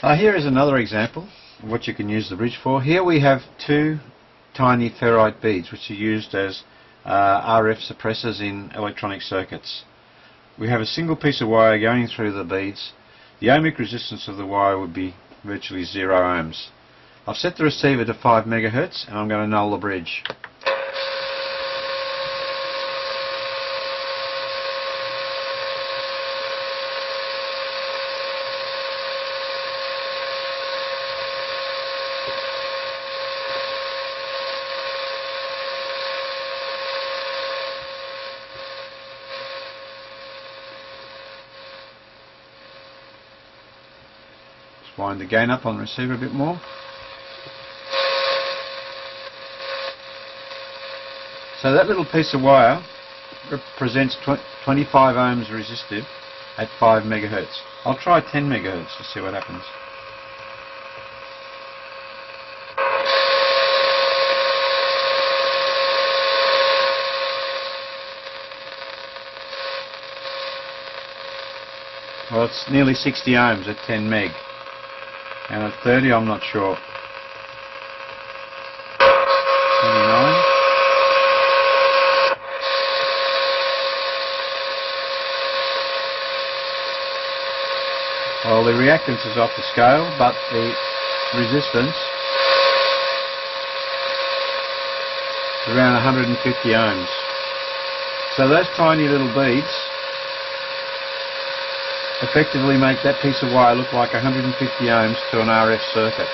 Uh, here is another example of what you can use the bridge for. Here we have two tiny ferrite beads which are used as uh, RF suppressors in electronic circuits. We have a single piece of wire going through the beads. The ohmic resistance of the wire would be virtually zero ohms. I've set the receiver to 5 megahertz and I'm going to null the bridge. Wind the gain up on the receiver a bit more. So that little piece of wire represents 25 ohms resistive at 5 megahertz. I'll try 10 megahertz to see what happens. Well, it's nearly 60 ohms at 10 meg. And at 30, I'm not sure. 29. Well, the reactance is off the scale, but the resistance is around 150 ohms. So those tiny little beads effectively make that piece of wire look like 150 ohms to an RF circuit.